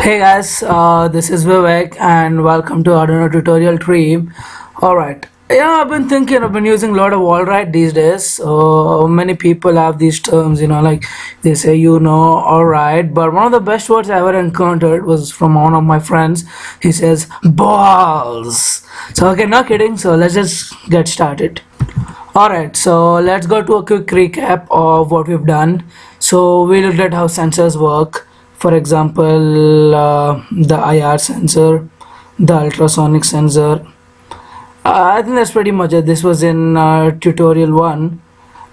Hey guys, uh, this is Vivek and welcome to Arduino tutorial tree. Alright, yeah, I've been thinking, I've been using a lot of alright these days. Uh, many people have these terms, you know, like they say, you know, alright. But one of the best words I ever encountered was from one of my friends. He says, balls. So, okay, not kidding. So, let's just get started. Alright, so let's go to a quick recap of what we've done. So, we looked at how sensors work for example uh, the IR sensor the ultrasonic sensor. Uh, I think that's pretty much it. This was in uh, tutorial 1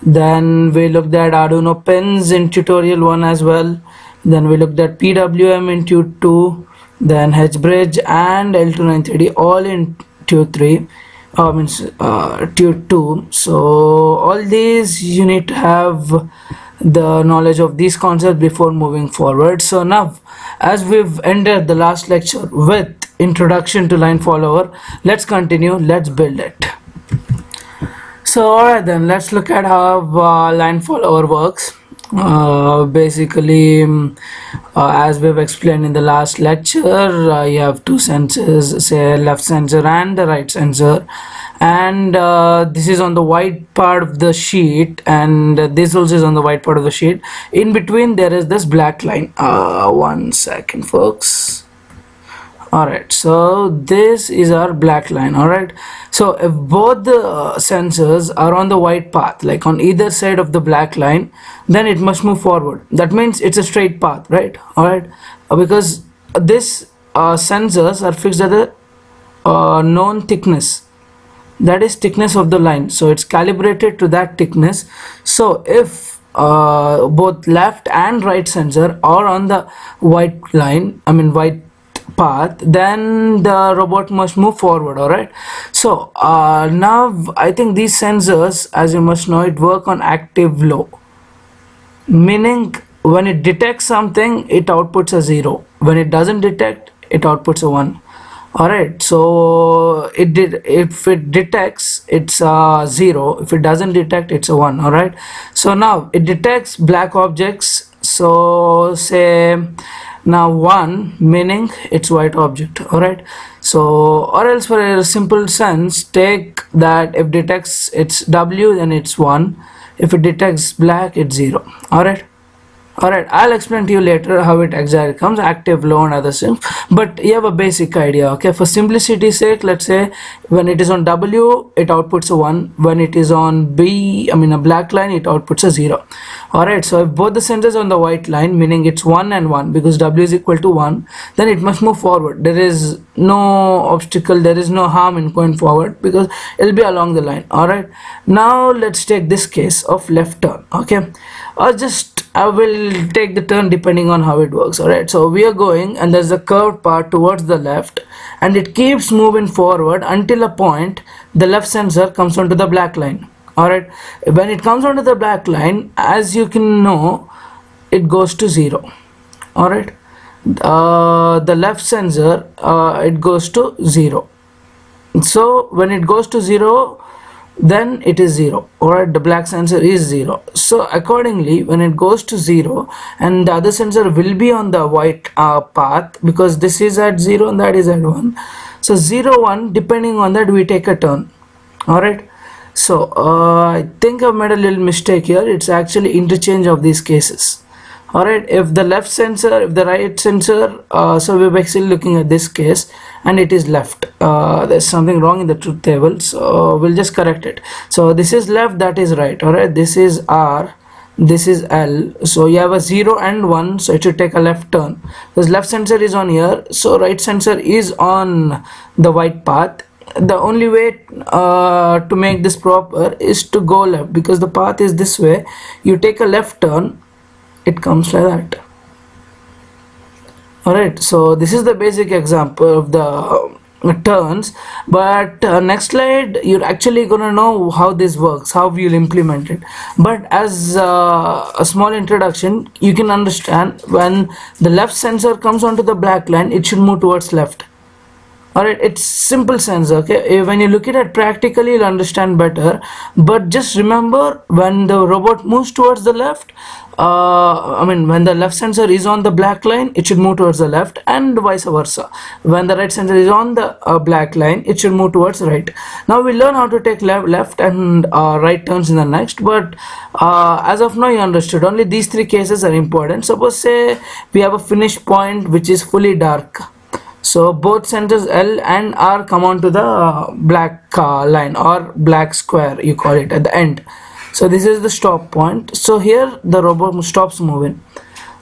then we looked at Arduino pins in tutorial 1 as well. Then we looked at PWM in tube 2 then H-bridge and L293D all in tube 3 uh, mean uh, tube 2 so all these you need to have the knowledge of these concepts before moving forward. So now as we've ended the last lecture with introduction to line follower let's continue let's build it. So alright then let's look at how uh, line follower works. Uh, basically um, uh, as we've explained in the last lecture uh, you have two sensors say left sensor and the right sensor and uh, this is on the white part of the sheet and this also is on the white part of the sheet. In between there is this black line. Uh, one second folks. Alright so this is our black line alright so if both the uh, sensors are on the white path like on either side of the black line then it must move forward. That means it's a straight path right? Alright uh, because this uh, sensors are fixed at the uh, known thickness that is thickness of the line. So it's calibrated to that thickness. So if uh, both left and right sensor are on the white line I mean white path then the robot must move forward alright? So uh, now I think these sensors as you must know it work on active low. Meaning when it detects something it outputs a 0 when it doesn't detect it outputs a 1 all right so it did if it detects it's a zero. If it doesn't detect it's a one all right so now it detects black objects. So say now one meaning it's white object all right so or else for a simple sense take that if detects it's w then it's one. If it detects black it's zero all right Alright, I'll explain to you later how it exactly comes, active, low and other things. But you have a basic idea, okay? For simplicity's sake, let's say when it is on W, it outputs a 1. When it is on B, I mean a black line, it outputs a 0. Alright, so if both the sensors on the white line, meaning it's 1 and 1, because W is equal to 1, then it must move forward. There is no obstacle, there is no harm in going forward because it'll be along the line. Alright, now let's take this case of left turn, okay? Or just I will take the turn depending on how it works alright? So we are going and there's a curved part towards the left and it keeps moving forward until a point the left sensor comes onto the black line alright? When it comes onto the black line as you can know it goes to zero alright? Uh, the left sensor uh, it goes to zero. So when it goes to zero then it is 0 alright the black sensor is 0 so accordingly when it goes to 0 and the other sensor will be on the white uh, path because this is at 0 and that is at 1 so 0 1 depending on that we take a turn. Alright? So uh, I think I've made a little mistake here. It's actually interchange of these cases. Alright? If the left sensor if the right sensor uh, so we're basically looking at this case and it is left uh, there's something wrong in the truth table so we'll just correct it. So this is left that is right alright? This is R this is L so you have a 0 and 1 so it should take a left turn. This left sensor is on here so right sensor is on the white path. The only way uh, to make this proper is to go left because the path is this way. You take a left turn it comes like that. Alright so this is the basic example of the turns but uh, next slide you're actually gonna know how this works how you'll implement it. But as uh, a small introduction you can understand when the left sensor comes onto the black line it should move towards left all right it's simple sense okay? Eh, when you look at it practically you'll understand better. But just remember when the robot moves towards the left uh, I mean when the left sensor is on the black line it should move towards the left and vice versa. When the right sensor is on the uh, black line it should move towards right. Now we learn how to take left left and uh, right turns in the next but uh, as of now you understood. Only these three cases are important. Suppose say we have a finish point which is fully dark so both centers L and R come on to the uh, black uh, line or black square you call it at the end. So this is the stop point. So here the robot stops moving.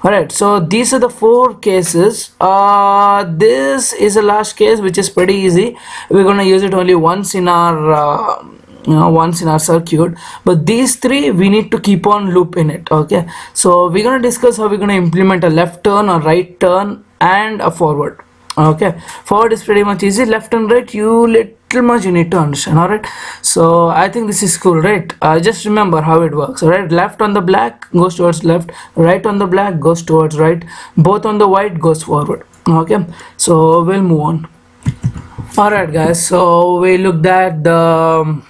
Alright so these are the four cases. Uh, this is the last case which is pretty easy. We're gonna use it only once in our uh, you know once in our circuit. But these three we need to keep on loop in it okay? So we're gonna discuss how we're gonna implement a left turn or right turn and a forward okay. Forward is pretty much easy. Left and right you little much you need to understand. All right. So i think this is cool right? Uh, just remember how it works all right? Left on the black goes towards left. Right on the black goes towards right. Both on the white goes forward. Okay. So we'll move on. All right guys. So we looked at the um,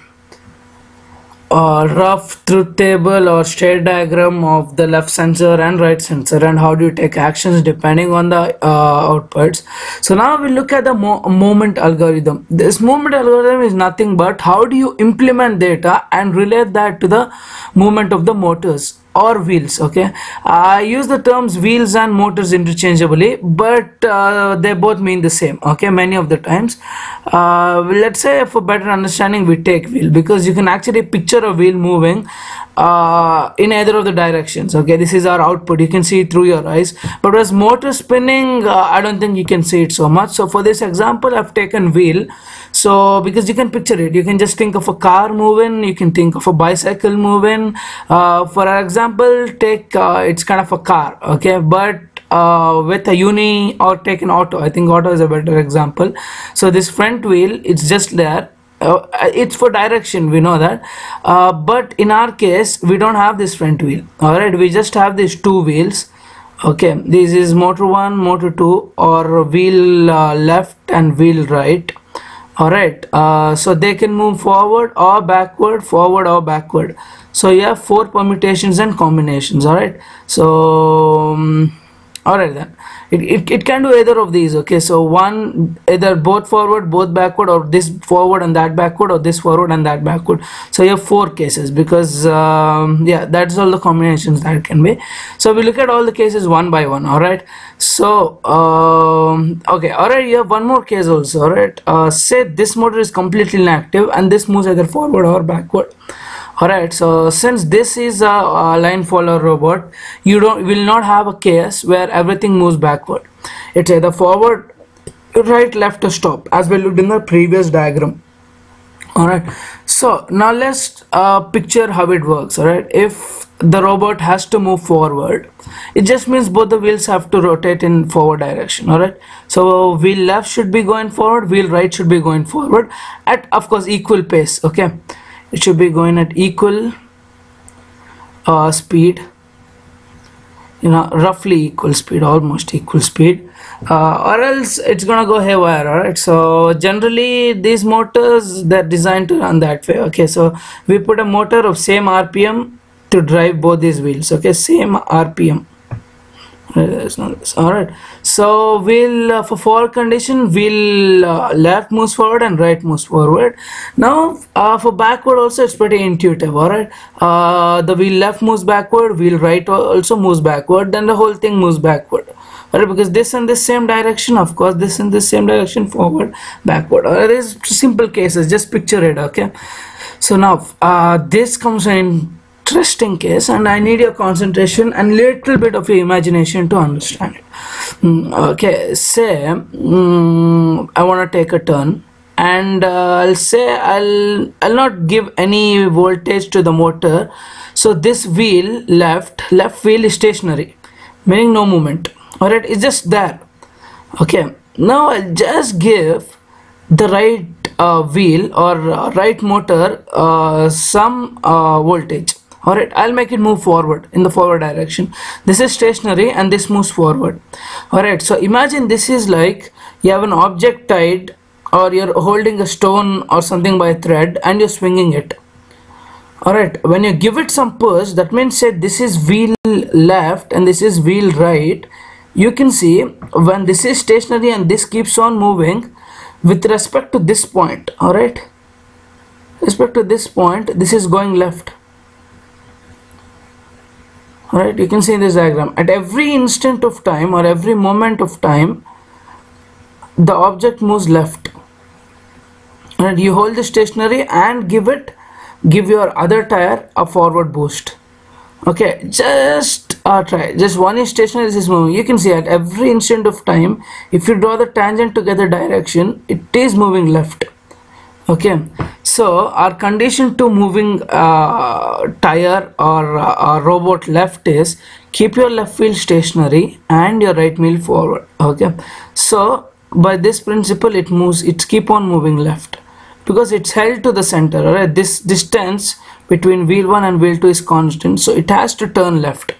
uh, rough truth table or state diagram of the left sensor and right sensor and how do you take actions depending on the uh, outputs. So now we look at the mo moment algorithm. This moment algorithm is nothing but how do you implement data and relate that to the movement of the motors or wheels okay? I use the terms wheels and motors interchangeably but uh, they both mean the same okay many of the times. Uh, let's say for better understanding we take wheel because you can actually picture a wheel moving uh, in either of the directions. Okay this is our output. You can see it through your eyes. But as motor spinning uh, i don't think you can see it so much. So for this example i've taken wheel. So because you can picture it you can just think of a car moving you can think of a bicycle moving. Uh, for example take uh, it's kind of a car okay? But uh, with a uni or take an auto i think auto is a better example. So this front wheel it's just there uh, it's for direction we know that. Uh, but in our case we don't have this front wheel. All right we just have these two wheels. Okay this is motor 1 motor 2 or wheel uh, left and wheel right. All right uh, so they can move forward or backward forward or backward. So you have four permutations and combinations. All right so um, all right then it, it, it can do either of these okay? So one either both forward both backward or this forward and that backward or this forward and that backward. So you have four cases because um, yeah that's all the combinations that can be. So we look at all the cases one by one all right? So um, okay all right you have one more case also all right? Uh, say this motor is completely inactive and this moves either forward or backward alright so since this is a, a, line follower robot you don't will not have a case where everything moves backward. It's either forward right left or stop as we looked in the previous diagram. Alright so now let's uh, picture how it works alright? If the robot has to move forward it just means both the wheels have to rotate in forward direction alright? So wheel left should be going forward wheel right should be going forward at of course equal pace okay it should be going at equal uh, speed. You know roughly equal speed almost equal speed. Uh, or else it's gonna go haywire alright? So generally these motors they're designed to run that way okay? So we put a motor of same rpm to drive both these wheels okay? Same rpm all right. So we'll uh, for forward condition we'll uh, left moves forward and right moves forward. Now uh, for backward also it's pretty intuitive all right? Uh, the wheel left moves backward wheel right also moves backward then the whole thing moves backward all right? Because this and this same direction of course this in this same direction forward backward. All right, it is simple cases just picture it okay? So now uh, this comes in interesting case and I need your concentration and little bit of your imagination to understand it. Mm, okay, say mm, I want to take a turn and uh, I'll say I'll I'll not give any voltage to the motor. So this wheel left left wheel is stationary meaning no movement. Alright it's just there. Okay now I'll just give the right uh, wheel or uh, right motor uh, some uh, voltage alright I'll make it move forward in the forward direction. This is stationary and this moves forward. Alright so imagine this is like you have an object tied or you're holding a stone or something by a thread and you're swinging it. Alright when you give it some push that means say this is wheel left and this is wheel right. You can see when this is stationary and this keeps on moving with respect to this point alright respect to this point this is going left alright you can see in this diagram at every instant of time or every moment of time the object moves left. And you hold the stationary and give it give your other tire a forward boost. Okay just uh, try. Just one is stationary this is moving. You can see at every instant of time if you draw the tangent to get the direction it is moving left okay. So our condition to moving uh, tire or uh, robot left is keep your left wheel stationary and your right wheel forward. Okay. So by this principle it moves it's keep on moving left because it's held to the center right? This distance between wheel 1 and wheel 2 is constant. So it has to turn left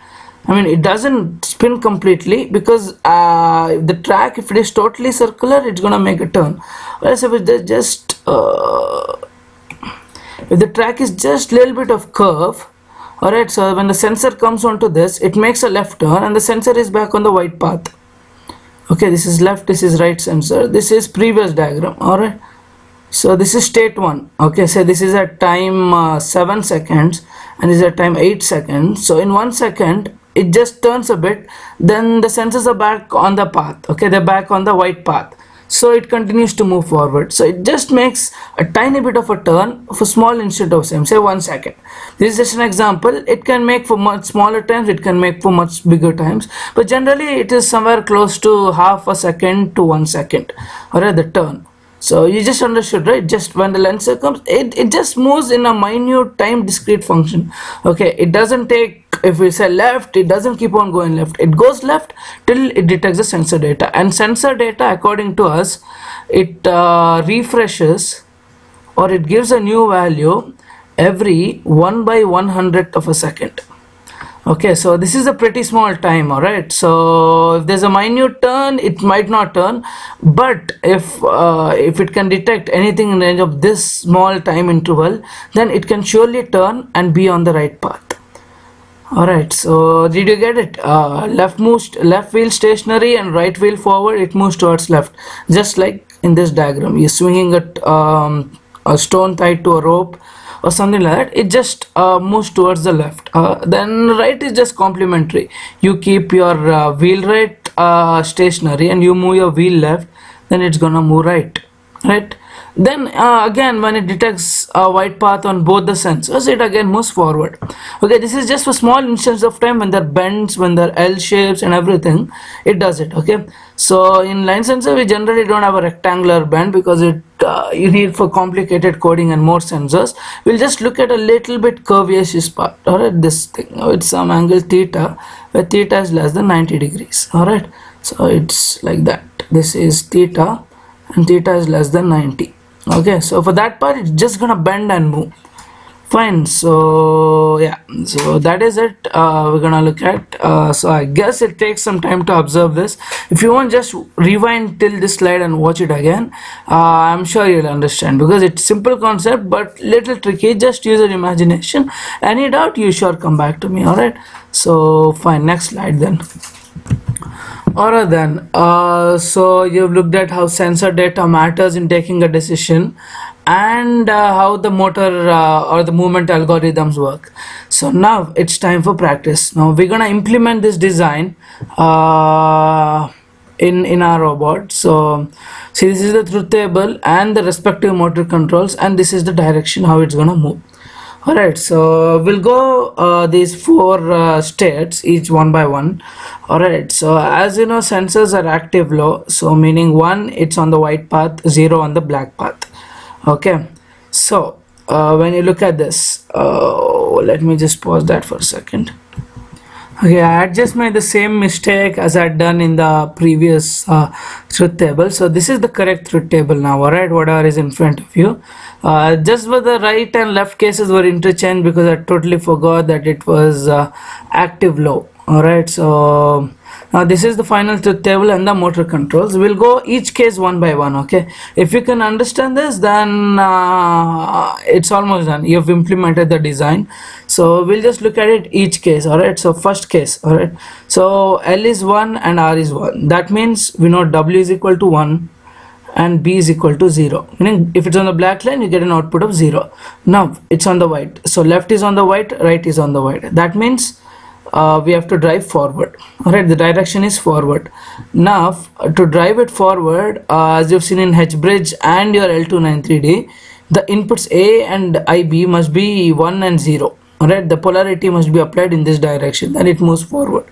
I mean it doesn't spin completely because uh, the track if it is totally circular it's gonna make a turn. Whereas if it's just uh, if the track is just little bit of curve alright so when the sensor comes onto this it makes a left turn and the sensor is back on the white path. Okay this is left this is right sensor. This is previous diagram alright. So this is state 1 okay so this is at time uh, 7 seconds and this is at time 8 seconds. So in 1 second it just turns a bit then the sensors are back on the path okay? They're back on the white path. So it continues to move forward. So it just makes a tiny bit of a turn for small instant of time say one second. This is just an example. It can make for much smaller times it can make for much bigger times. But generally it is somewhere close to half a second to one second or the turn so you just understood right? Just when the lensor comes it, it just moves in a minute time discrete function. Okay it doesn't take if we say left it doesn't keep on going left. It goes left till it detects the sensor data. And sensor data according to us it uh, refreshes or it gives a new value every 1 by 100th of a second okay so this is a pretty small time all right? So if there's a minute turn it might not turn. But if uh, if it can detect anything in the range of this small time interval then it can surely turn and be on the right path. All right so did you get it? Uh, left moves left wheel stationary and right wheel forward it moves towards left. Just like in this diagram you're swinging a, um, a stone tied to a rope or something like that it just uh, moves towards the left. Uh, then right is just complementary. You keep your uh, wheel right uh, stationary and you move your wheel left then it's gonna move right right then uh, again when it detects a white path on both the sensors it again moves forward. Okay this is just for small instance of time when there are bends when there are L shapes and everything it does it okay? So in line sensor we generally don't have a rectangular bend because it uh, you need for complicated coding and more sensors. We'll just look at a little bit curvaceous part alright? This thing with some angle theta where theta is less than 90 degrees alright? So it's like that. This is theta and theta is less than 90 okay so for that part it's just gonna bend and move. Fine so yeah so that is it. Uh, we're gonna look at uh, so I guess it takes some time to observe this. If you want just rewind till this slide and watch it again. Uh, I'm sure you'll understand because it's simple concept but little tricky. Just use your imagination. Any doubt you sure come back to me alright? So fine next slide then Alright then, uh, so you've looked at how sensor data matters in taking a decision and uh, how the motor uh, or the movement algorithms work. So now it's time for practice. Now we're gonna implement this design uh, in, in our robot. So see this is the truth table and the respective motor controls and this is the direction how it's gonna move all right so we'll go uh, these four uh, states each one by one. All right so as you know sensors are active low so meaning one it's on the white path zero on the black path. Okay so uh, when you look at this uh, let me just pause that for a second okay I just made the same mistake as I had done in the previous uh, truth table. So this is the correct truth table now. Alright whatever is in front of you? Uh, just where the right and left cases were interchanged because I totally forgot that it was uh, active low all right so now this is the final truth table and the motor controls. We'll go each case one by one okay? If you can understand this then uh, it's almost done. You've implemented the design so we'll just look at it each case all right so first case all right so l is 1 and r is 1 that means we know w is equal to 1 and b is equal to 0 meaning if it's on the black line you get an output of 0 now it's on the white. So left is on the white right is on the white. That means uh, we have to drive forward all right the direction is forward. Now to drive it forward uh, as you've seen in H bridge and your L293D the inputs A and IB must be 1 and 0 alright the polarity must be applied in this direction then it moves forward.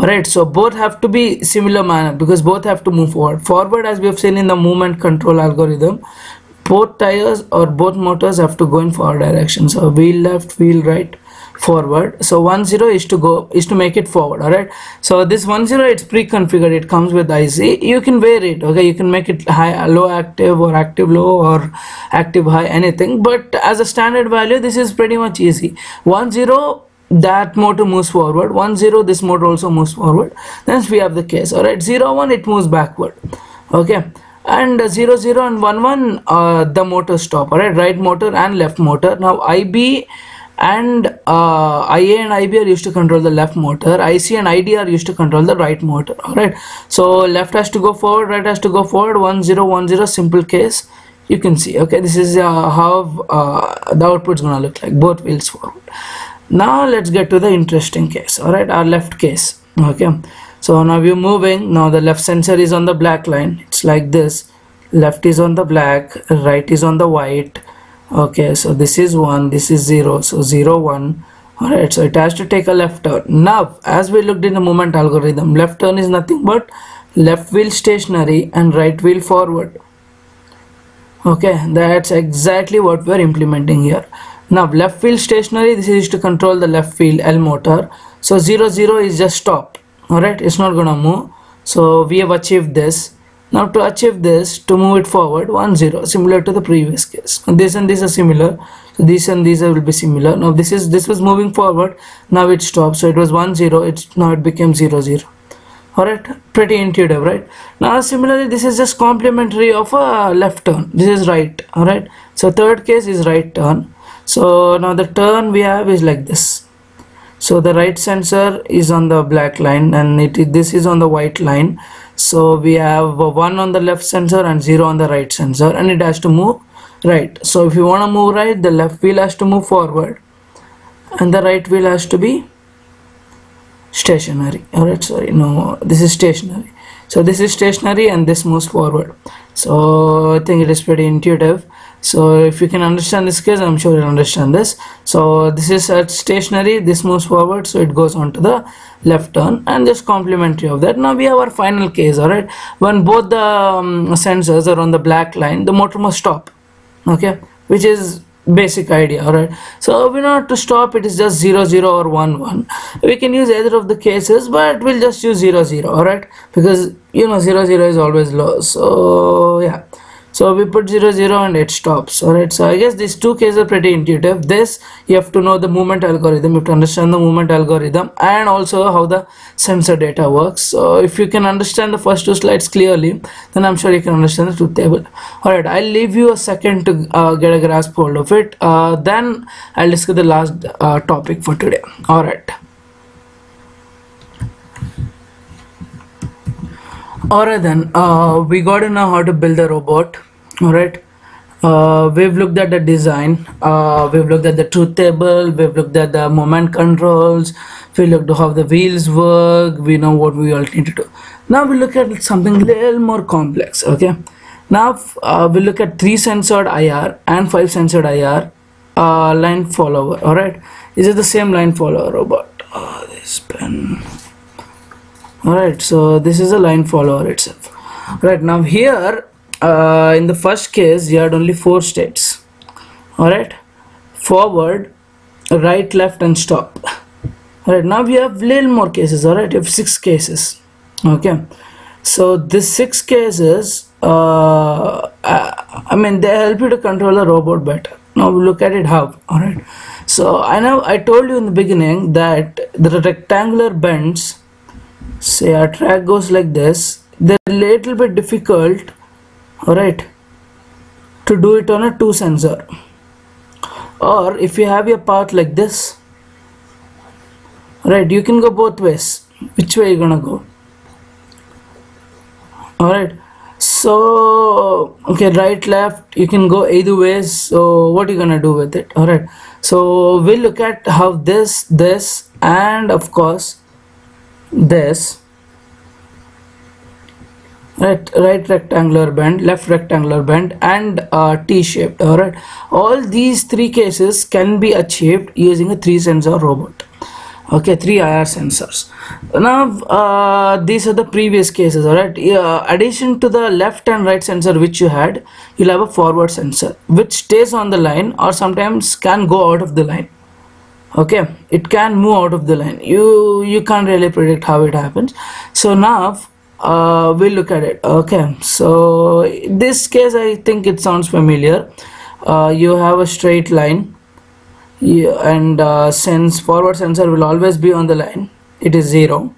Alright so both have to be similar manner because both have to move forward. Forward as we have seen in the movement control algorithm both tires or both motors have to go in forward direction. So wheel left wheel right forward. So 1 0 is to go is to make it forward all right so this 1 0 it's pre-configured it comes with IC you can vary it okay? You can make it high low active or active low or active high anything. But as a standard value this is pretty much easy. 1 0 that motor moves forward. 1 0 this motor also moves forward. Then we have the case all right 0 1 it moves backward okay? And uh, 0 0 and 1 1 uh, the motor stop all right right motor and left motor. Now IB and uh, IA and IB are used to control the left motor. IC and ID are used to control the right motor. Alright so left has to go forward right has to go forward. 1010 simple case. You can see. Okay. This is uh, how uh, the output is gonna look like. Both wheels forward. Now let's get to the interesting case. Alright our left case. Okay. So now we're moving. Now the left sensor is on the black line. It's like this. Left is on the black. Right is on the white okay so this is 1 this is 0 so 0 1 alright so it has to take a left turn. Now as we looked in the movement algorithm left turn is nothing but left wheel stationary and right wheel forward. Okay that's exactly what we're implementing here. Now left wheel stationary this is to control the left wheel L motor. So 0 0 is just stop. Alright it's not gonna move. So we have achieved this now to achieve this to move it forward 1 0 similar to the previous case. This and this are similar. So and these will be similar. Now this is this was moving forward. Now it stopped. So it was 1 0 it's now it became 0 0 alright pretty intuitive right? Now similarly this is just complementary of a left turn. This is right alright so third case is right turn. So now the turn we have is like this. So the right sensor is on the black line and it this is on the white line so we have one on the left sensor and zero on the right sensor and it has to move right. So if you want to move right the left wheel has to move forward and the right wheel has to be stationary. All right sorry no this is stationary so this is stationary and this moves forward. So i think it is pretty intuitive. So if you can understand this case i'm sure you'll understand this. So this is at stationary this moves forward so it goes on to the left turn and just complementary of that. Now we have our final case all right when both the um, sensors are on the black line the motor must stop okay? Which is basic idea all right so we know to stop it is just 0 0 or 1 1 we can use either of the cases but we'll just use 0 0 all right because you know 0 0 is always low. So yeah so we put 0 0 and it stops. Alright so i guess these two cases are pretty intuitive. This you have to know the movement algorithm you have to understand the movement algorithm and also how the sensor data works. So if you can understand the first two slides clearly then i'm sure you can understand the truth table. Alright i'll leave you a second to uh, get a grasp hold of it. Uh, then i'll discuss the last uh, topic for today. Alright alright then uh, we got to know how to build a robot alright? Uh, we've looked at the design uh, we've looked at the truth table we've looked at the moment controls we looked at how the wheels work we know what we all need to do. Now we look at something little more complex okay? Now uh, we look at three sensored IR and five sensored IR uh, line follower alright? Is it the same line follower robot? Oh, this pen alright so this is a line follower itself. Right now here uh, in the first case you had only four states. Alright forward right left and stop. Alright now we have little more cases. Alright you have six cases. Okay so this six cases uh, I mean they help you to control a robot better. Now we look at it how. All right so i know i told you in the beginning that the rectangular bends say our track goes like this. They're a little bit difficult all right to do it on a two sensor. Or if you have your path like this right you can go both ways. Which way you gonna go? All right so okay right left you can go either ways so what are you gonna do with it? All right so we'll look at how this this and of course this. Right right rectangular bend left rectangular bend and uh, t-shaped all right all these three cases can be achieved using a three sensor robot. Okay three IR sensors. Now uh, these are the previous cases all right yeah, addition to the left and right sensor which you had you'll have a forward sensor which stays on the line or sometimes can go out of the line okay? It can move out of the line. You you can't really predict how it happens. So now uh, we'll look at it. Okay? So this case I think it sounds familiar. Uh, you have a straight line. And uh, since forward sensor will always be on the line. It is zero.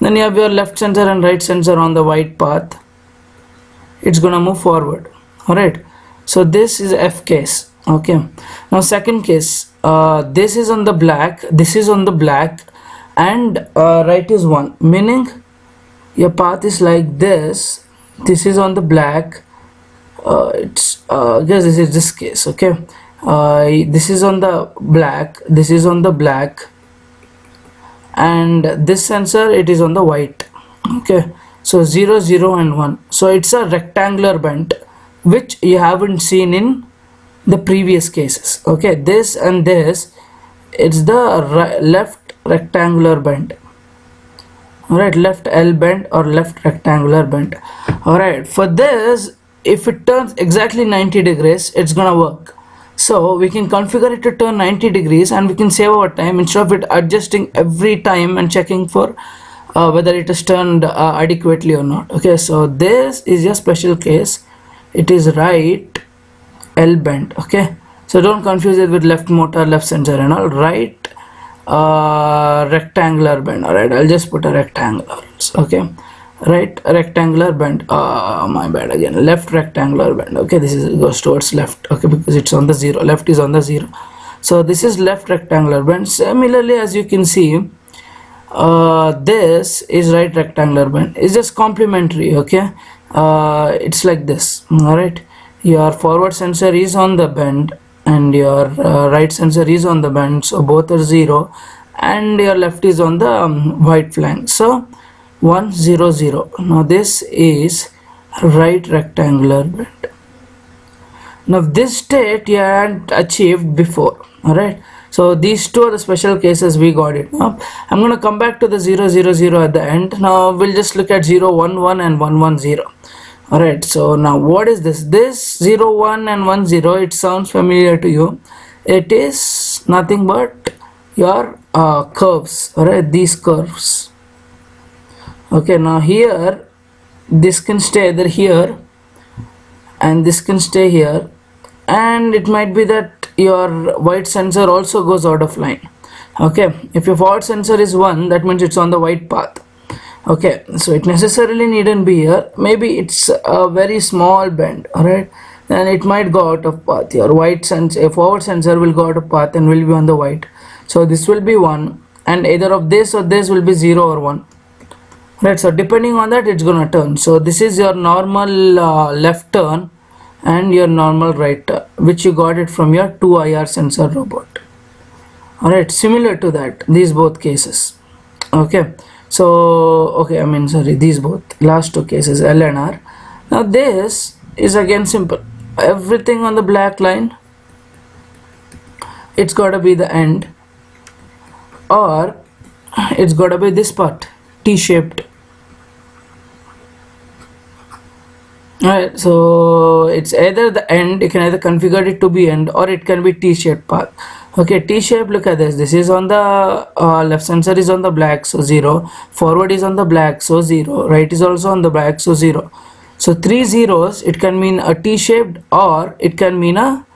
Then you have your left sensor and right sensor on the white path. It's gonna move forward. All right so this is f case. Okay? Now second case uh, this is on the black this is on the black and uh, right is one. Meaning your path is like this this is on the black uh, it's uh, guess this is this case okay? Uh, this is on the black this is on the black and this sensor it is on the white okay? So 0 0 and 1 so it's a rectangular bend which you haven't seen in the previous cases. Okay this and this it's the left rectangular bend. Alright left L bend or left rectangular bend. Alright for this if it turns exactly 90 degrees it's gonna work. So we can configure it to turn 90 degrees and we can save our time instead of it adjusting every time and checking for uh, whether it is turned uh, adequately or not. Okay so this is a special case. It is right L bend okay? So don't confuse it with left motor left sensor and all. Right uh, rectangular bend all right I'll just put a rectangular okay? Right rectangular bend uh my bad again. Left rectangular bend okay? This is goes towards left okay? Because it's on the zero left is on the zero. So this is left rectangular bend similarly as you can see uh this is right rectangular bend it's just complementary okay? Uh it's like this all right your forward sensor is on the bend and your uh, right sensor is on the bend so both are zero and your left is on the um, white flank. So 1 0 0 now this is right rectangular bend. Now this state you had achieved before all right so these two are the special cases we got it. Now i'm going to come back to the 0 0 0 at the end. Now we'll just look at 0 1 1 and 1 1 0 all right so now what is this? This 0 1 and 1 0 it sounds familiar to you. It is nothing but your uh, curves all right these curves. Okay now here this can stay either here and this can stay here. And it might be that your white sensor also goes out of line. Okay if your forward sensor is 1 that means it's on the white path okay so it necessarily needn't be here. Maybe it's a very small bend alright? Then it might go out of path. Your white sensor a forward sensor will go out of path and will be on the white. So this will be 1 and either of this or this will be 0 or 1 right so depending on that it's gonna turn. So this is your normal uh, left turn and your normal right turn which you got it from your 2 IR sensor robot. Alright similar to that these both cases. Okay so okay I mean sorry these both. Last two cases L and R. Now this is again simple. Everything on the black line it's got to be the end. Or it's got to be this part T-shaped. Alright, so it's either the end, you can either configure it to be end or it can be T-shaped path. Okay, T-shape, look at this. This is on the uh, left sensor is on the black, so 0. Forward is on the black, so 0. Right is also on the black, so 0. So three zeros, it can mean a T-shaped or it can mean a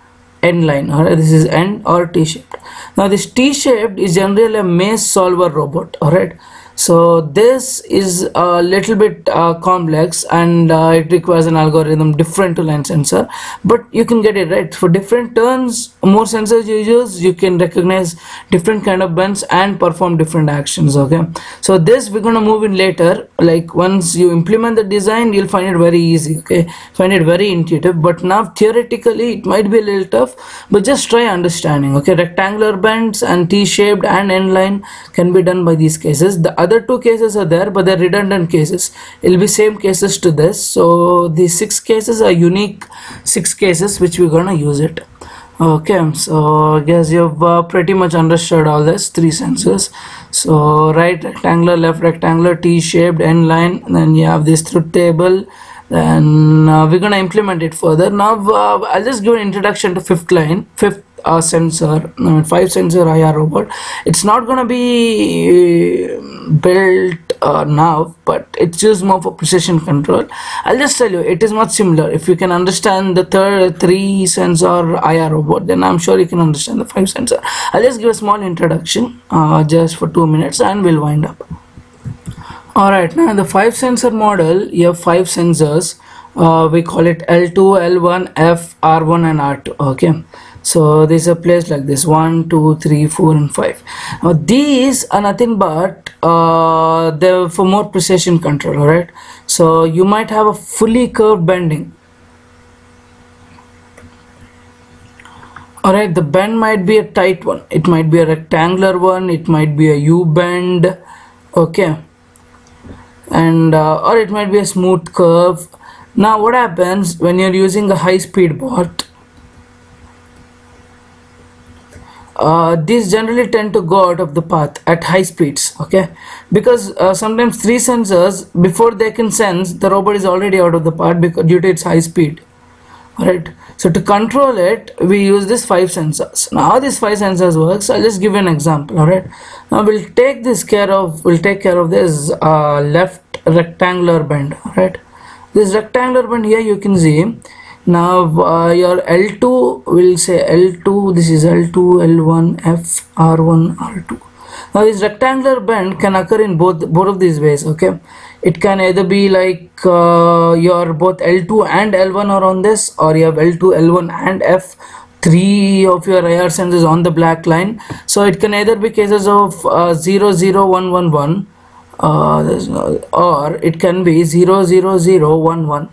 end line all right this is end or t-shaped now this t-shaped is generally a maze solver robot all right so this is a little bit uh, complex and uh, it requires an algorithm different to line sensor but you can get it right? For different turns more sensors you use you can recognize different kind of bends and perform different actions okay? So this we're gonna move in later. Like once you implement the design you'll find it very easy okay? Find it very intuitive but now theoretically it might be a little tough but just try understanding okay? Rectangular bends and t-shaped and end line can be done by these cases. The other two cases are there but they're redundant cases. It'll be same cases to this. So these six cases are unique six cases which we're gonna use it. Okay so I guess you've uh, pretty much understood all this three sensors so right rectangular left rectangular t-shaped end line then you have this truth table then uh, we're gonna implement it further. Now uh, I'll just give an introduction to fifth line fifth uh, sensor uh, five sensor IR robot it's not gonna be built uh, now but it's used more for precision control I'll just tell you it is much similar if you can understand the third three sensor IR robot then I'm sure you can understand the five sensor I'll just give a small introduction uh, just for two minutes and we'll wind up Alright, now the 5 sensor model, you have 5 sensors. Uh, we call it L2, L1, F, R1 and R2. Okay. So these are placed like this 1, 2, 3, 4 and 5. Now these are nothing but uh, they're for more precision control. Alright. So you might have a fully curved bending. Alright, the bend might be a tight one. It might be a rectangular one. It might be a U bend. Okay and uh, or it might be a smooth curve now what happens when you're using a high speed bot uh, these generally tend to go out of the path at high speeds okay? Because uh, sometimes three sensors before they can sense the robot is already out of the path because due to its high speed right so to control it we use this five sensors. Now how these five sensors works i'll just give you an example all right now we'll take this care of we'll take care of this uh, left rectangular bend all right this rectangular bend here you can see now uh, your L2 will say L2 this is L2 L1 F R1 R2 now this rectangular bend can occur in both both of these ways okay? It can either be like uh, your both L2 and L1 are on this or you have L2 L1 and F. Three of your IR sensors on the black line. So it can either be cases of uh, 0 0 1 1 1 uh, no, or it can be 0 0 0 1 1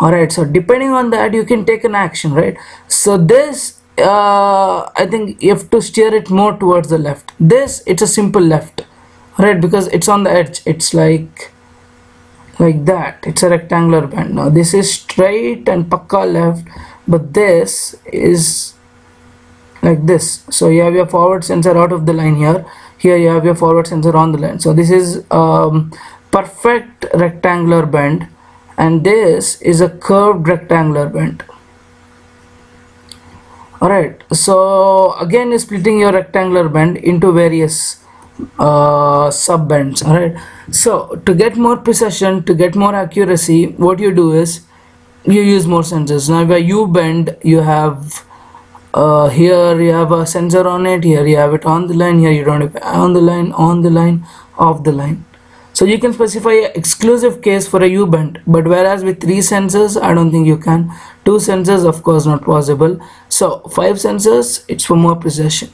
alright so depending on that you can take an action right? So this uh, I think you have to steer it more towards the left. This it's a simple left right? Because it's on the edge. It's like like that. It's a rectangular band now this is straight and pakka left but this is like this. So you have your forward sensor out of the line here. Here you have your forward sensor on the line. So this is um, perfect rectangular bend and this is a curved rectangular bend. Alright so again splitting your rectangular bend into various uh, sub bends alright? So to get more precision to get more accuracy what you do is you use more sensors. Now where you bend you have uh, here you have a sensor on it here you have it on the line here you don't have on the line on the line off the line so you can specify an exclusive case for a U bend but whereas with three sensors I don't think you can. Two sensors of course not possible. So five sensors it's for more precision.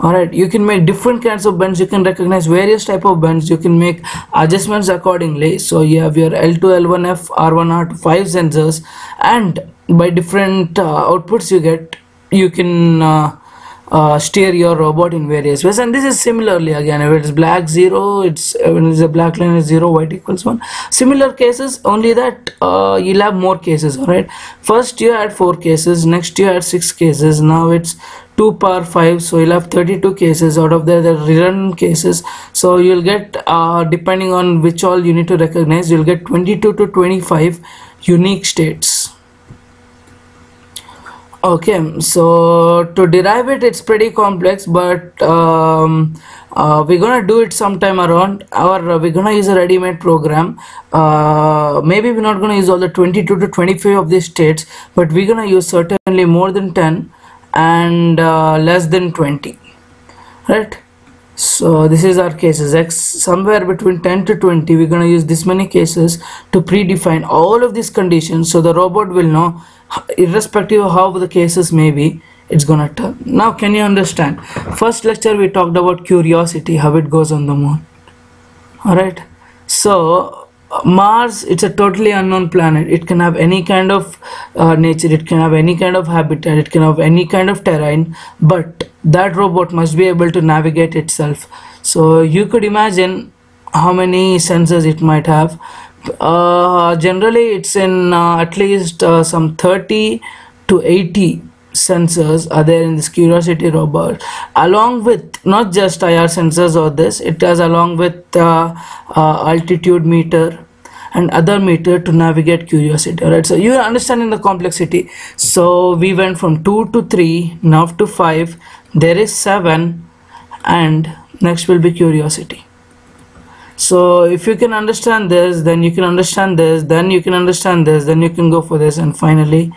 Alright you can make different kinds of bends you can recognize various type of bends you can make adjustments accordingly. So you have your L2 L1F R1 R2 five sensors and by different uh, outputs you get you can uh, uh, steer your robot in various ways. And this is similarly again if it's black zero it's when it's a black line is zero white equals one. Similar cases only that uh, you'll have more cases all right? First you had four cases next you had six cases now it's 2 power 5 so you'll have 32 cases. Out of there the redundant cases so you'll get uh, depending on which all you need to recognize you'll get 22 to 25 unique states okay so to derive it it's pretty complex but um, uh, we're gonna do it sometime around or we're gonna use a ready-made program. Uh, maybe we're not gonna use all the 22 to 25 of these states but we're gonna use certainly more than 10 and uh, less than 20 right so this is our cases. X somewhere between 10 to 20 we're going to use this many cases to predefine all of these conditions so the robot will know irrespective of how the cases may be it's gonna turn. Now can you understand? First lecture we talked about Curiosity how it goes on the moon. All right? So Mars it's a totally unknown planet. It can have any kind of uh, nature. It can have any kind of habitat. It can have any kind of terrain. But that robot must be able to navigate itself. So you could imagine how many sensors it might have. Uh, generally it's in uh, at least uh, some 30 to 80 sensors are there in this curiosity robot along with not just ir sensors or this it has along with uh, uh, altitude meter and other meter to navigate curiosity alright? So you are understanding the complexity. So we went from 2 to 3 now to 5 there is 7 and next will be curiosity. So if you can understand this then you can understand this then you can understand this then you can go for this and finally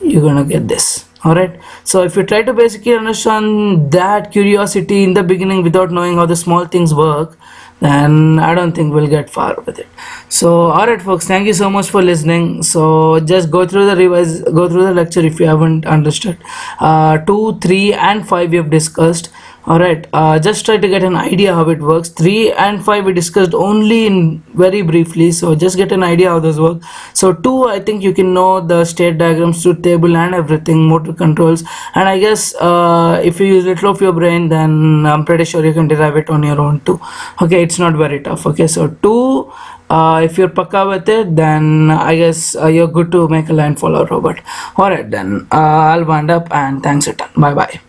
you're gonna get this alright. So if you try to basically understand that curiosity in the beginning without knowing how the small things work then I don't think we'll get far with it. So alright folks thank you so much for listening. So just go through the revise go through the lecture if you haven't understood. Uh, 2 3 and 5 we have discussed all right uh, just try to get an idea how it works. 3 and 5 we discussed only in very briefly so just get an idea how those work so 2 i think you can know the state diagrams truth table and everything motor controls. And i guess uh, if you use little of your brain then i'm pretty sure you can derive it on your own too. Okay it's not very tough. Okay so 2 uh, if you're pakka with it then I guess uh, you're good to make a line follow robot alright then uh, I'll wind up and thanks a ton. Bye bye